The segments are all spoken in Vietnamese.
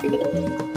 はい。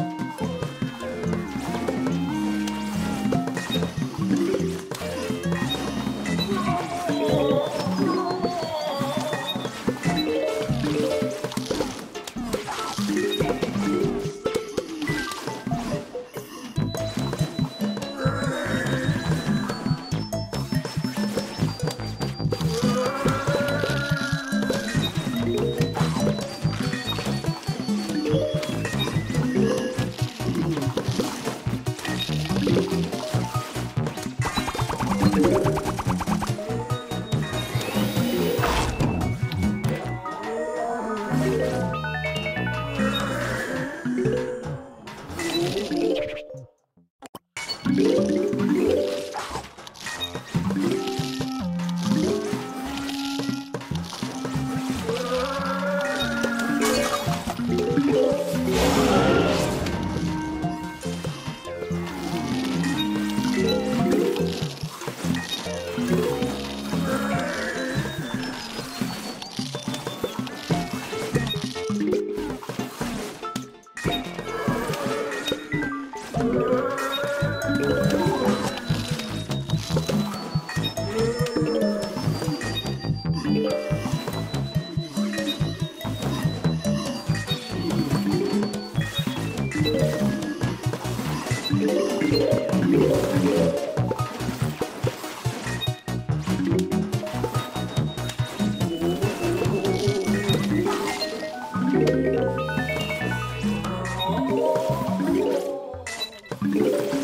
Yeah.